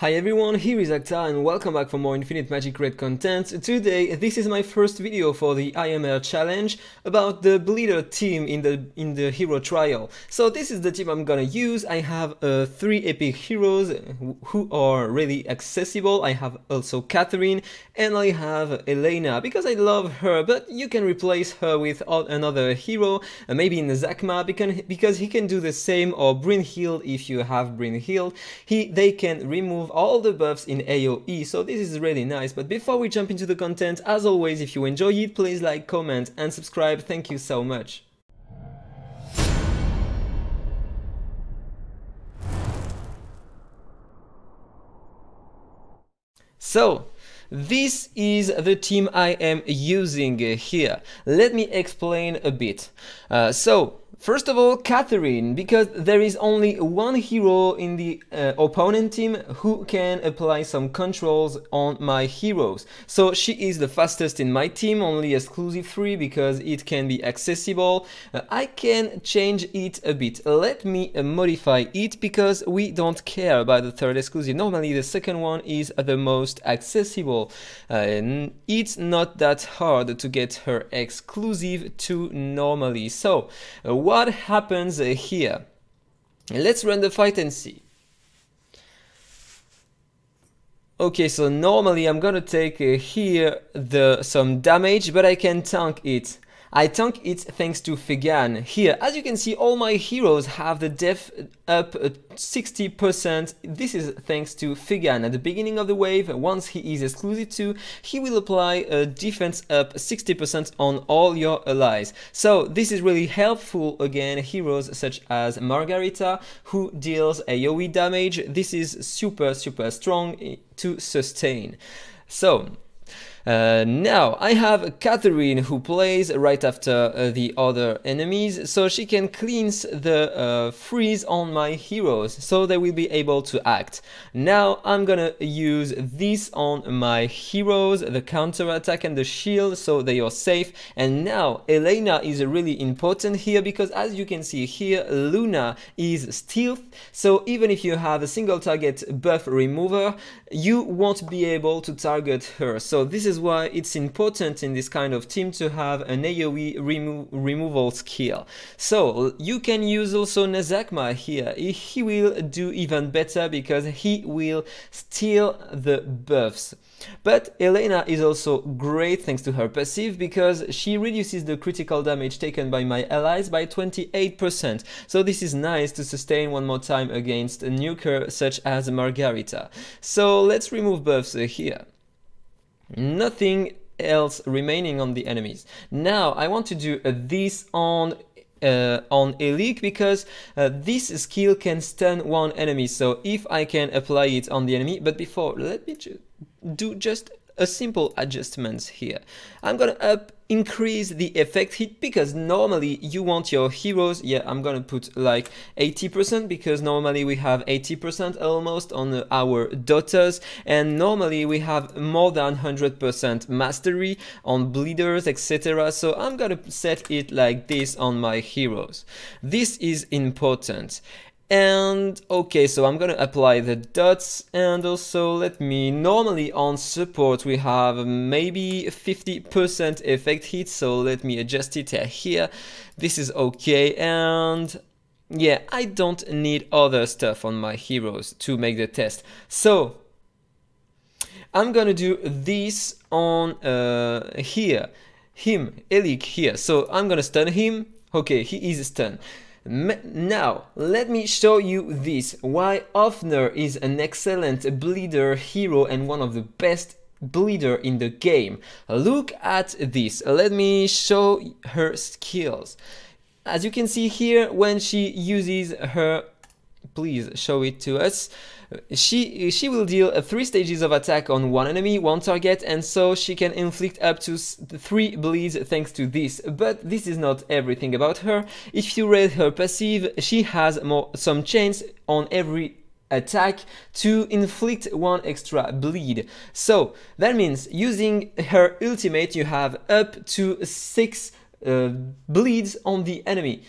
Hi everyone, here is AhkTaar and welcome back for more Infinite Magicraid content. Today, this is my first video for the IMR challenge about the Bleeder team in the in the hero trial. So this is the team I'm gonna use. I have uh, three epic heroes who are really accessible. I have also Catherine and I have Elena because I love her, but you can replace her with another hero, uh, maybe in Zakma because, because he can do the same or Brynhild if you have Brynhild. He, they can remove all the buffs in AoE, so this is really nice. But before we jump into the content, as always, if you enjoy it, please like, comment and subscribe. Thank you so much. So, this is the team I am using here. Let me explain a bit. Uh, so, First of all, Catherine, because there is only one hero in the uh, opponent team who can apply some controls on my heroes. So she is the fastest in my team, only exclusive 3 because it can be accessible. Uh, I can change it a bit. Let me uh, modify it because we don't care about the third exclusive. Normally the second one is the most accessible. Uh, it's not that hard to get her exclusive to normally. So uh, what happens here? Let's run the fight and see. Okay, so normally I'm gonna take uh, here the some damage, but I can tank it. I tank it thanks to Fegan. Here, as you can see, all my heroes have the def up 60%. This is thanks to Fegan. At the beginning of the wave, once he is exclusive to, he will apply a defense up 60% on all your allies. So this is really helpful again, heroes such as Margarita, who deals AoE damage. This is super, super strong eh, to sustain. So, uh, now, I have Catherine who plays right after uh, the other enemies, so she can cleanse the uh, freeze on my heroes, so they will be able to act. Now, I'm gonna use this on my heroes, the counter attack and the shield, so they are safe. And now, Elena is really important here, because as you can see here, Luna is stealth, so even if you have a single target buff remover, you won't be able to target her. So this is why it's important in this kind of team to have an AoE remo removal skill. So you can use also Nazakma here. He will do even better because he will steal the buffs. But Elena is also great thanks to her passive because she reduces the critical damage taken by my allies by 28%. So this is nice to sustain one more time against a nuker such as Margarita. So let's remove buffs here nothing else remaining on the enemies. Now I want to do this on uh, on Elik because uh, this skill can stun one enemy so if I can apply it on the enemy but before let me ju do just a simple adjustment here. I'm gonna up increase the effect hit because normally you want your heroes yeah i'm gonna put like 80% because normally we have 80% almost on our daughters. And normally we have more than 100% mastery on bleeders etc so i'm gonna set it like this on my heroes. This is important and okay so I'm gonna apply the dots and also let me normally on support we have maybe 50% effect hit so let me adjust it here. This is okay and yeah I don't need other stuff on my heroes to make the test. So I'm gonna do this on uh, here. Him Elik here. So I'm gonna stun him. Okay he is stunned now, let me show you this, why Ofner is an excellent bleeder hero and one of the best bleeder in the game. Look at this, let me show her skills. As you can see here, when she uses her please show it to us. She she will deal uh, three stages of attack on one enemy, one target, and so she can inflict up to three bleeds thanks to this. But this is not everything about her. If you read her passive, she has more some chains on every attack to inflict one extra bleed. So that means using her ultimate you have up to six uh, bleeds on the enemy.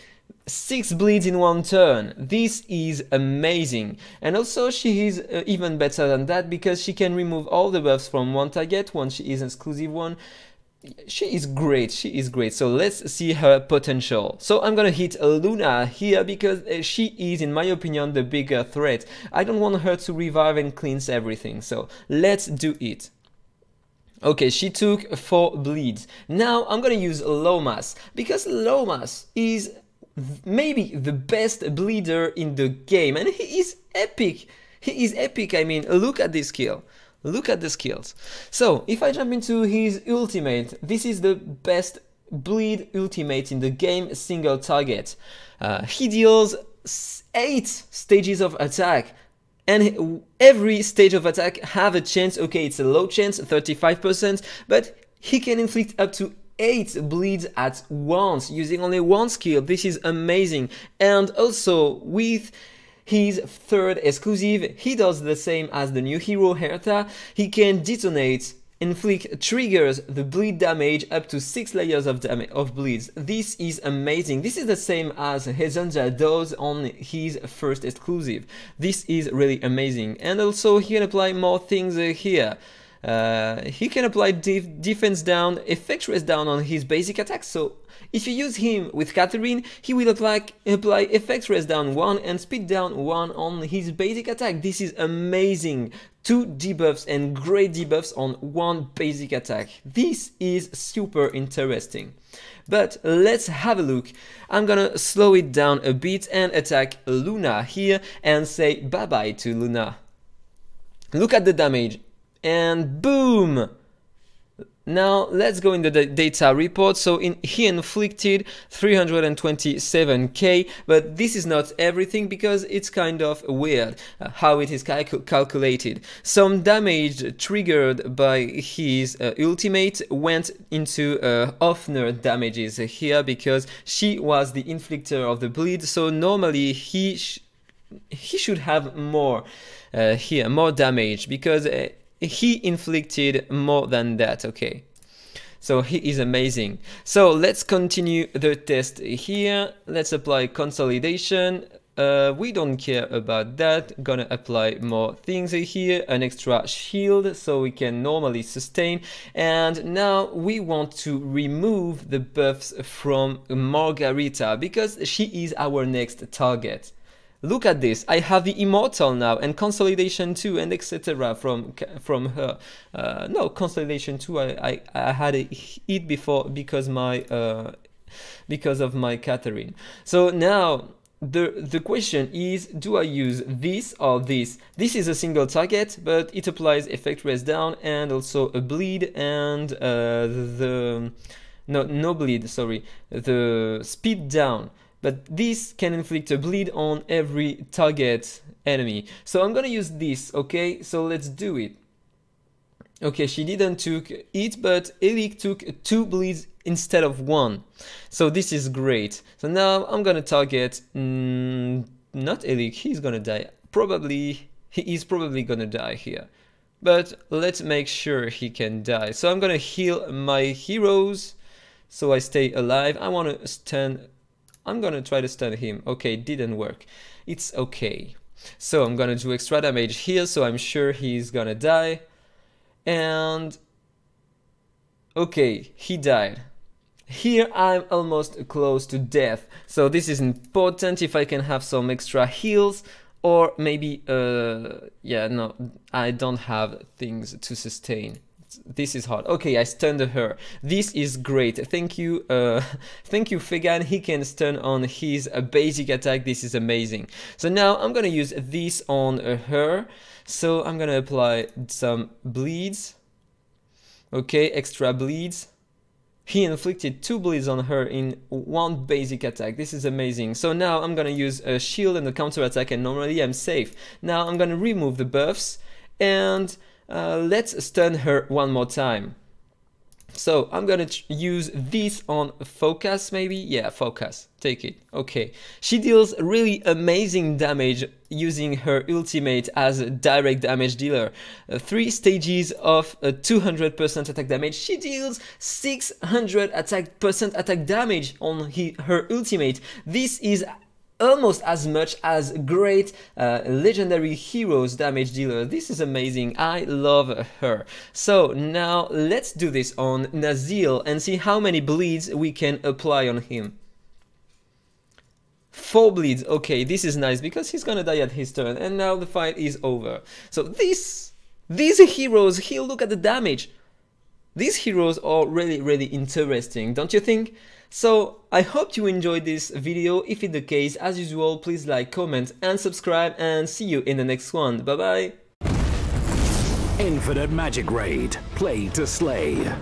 Six bleeds in one turn. This is amazing. And also she is uh, even better than that because she can remove all the buffs from one target once she is an exclusive one. She is great, she is great. So let's see her potential. So I'm gonna hit Luna here because uh, she is, in my opinion, the bigger threat. I don't want her to revive and cleanse everything. So let's do it. Okay, she took 4 bleeds. Now I'm gonna use Lomas, because Lomas is maybe the best bleeder in the game, and he is epic. He is epic, I mean, look at this skill. Look at the skills. So, if I jump into his ultimate, this is the best bleed ultimate in the game, single target. Uh, he deals 8 stages of attack, and every stage of attack have a chance, okay, it's a low chance, 35%, but he can inflict up to 8 bleeds at once using only one skill. This is amazing. And also with his third exclusive, he does the same as the new hero Hertha. He can detonate inflict triggers the bleed damage up to 6 layers of, damage of bleeds. This is amazing. This is the same as Hezonja does on his first exclusive. This is really amazing. And also he can apply more things uh, here. Uh, he can apply def defense down, effect rest down on his basic attacks. So if you use him with Catherine, he will apply, apply effect rest down 1 and speed down 1 on his basic attack. This is amazing. Two debuffs and great debuffs on one basic attack. This is super interesting. But let's have a look. I'm gonna slow it down a bit and attack Luna here and say bye bye to Luna. Look at the damage and boom! Now let's go in the data report. So in, he inflicted 327k, but this is not everything because it's kind of weird uh, how it is calculated. Some damage triggered by his uh, ultimate went into uh, damages here because she was the inflictor of the bleed. So normally he he should have more uh, here, more damage because uh, he inflicted more than that, okay. So he is amazing. So let's continue the test here. Let's apply consolidation. Uh, we don't care about that. Gonna apply more things here. An extra shield so we can normally sustain. And now we want to remove the buffs from Margarita because she is our next target. Look at this, I have the Immortal now and Consolidation 2 and etc. from from her. Uh, no, Consolidation 2 I, I, I had it before because my uh, because of my Catherine. So now the the question is do I use this or this this is a single target but it applies effect rest down and also a bleed and uh, the no no bleed sorry the speed down but this can inflict a bleed on every target enemy. So I'm gonna use this, okay? So let's do it. Okay, she didn't took it, but Elik took two bleeds instead of one. So this is great. So now I'm gonna target, mm, not Elik, he's gonna die. Probably, he is probably gonna die here. But let's make sure he can die. So I'm gonna heal my heroes so I stay alive. I wanna stand I'm gonna try to stun him. Okay, didn't work. It's okay. So I'm gonna do extra damage here, so I'm sure he's gonna die. And... Okay, he died. Here I'm almost close to death, so this is important if I can have some extra heals or maybe, uh, yeah, no, I don't have things to sustain this is hard. Okay, I stunned her. This is great. Thank you, uh, thank you, Fegan. He can stun on his uh, basic attack. This is amazing. So now I'm gonna use this on uh, her. So I'm gonna apply some bleeds. Okay, extra bleeds. He inflicted two bleeds on her in one basic attack. This is amazing. So now I'm gonna use a shield and a counter attack and normally I'm safe. Now I'm gonna remove the buffs and uh, let's stun her one more time. So I'm gonna use this on focus maybe? Yeah, focus, take it, okay. She deals really amazing damage using her ultimate as a direct damage dealer. Uh, three stages of 200% attack damage, she deals 600 attack percent attack damage on he, her ultimate. This is almost as much as great uh, legendary heroes damage dealer. This is amazing. I love her. So now let's do this on Nazil and see how many bleeds we can apply on him. Four bleeds. Okay, this is nice because he's gonna die at his turn and now the fight is over. So this, these heroes, he'll look at the damage. These heroes are really, really interesting, don't you think? So I hope you enjoyed this video. If it's the case, as usual, please like, comment and subscribe and see you in the next one. Bye bye! Infinite Magic Raid. Play to slay.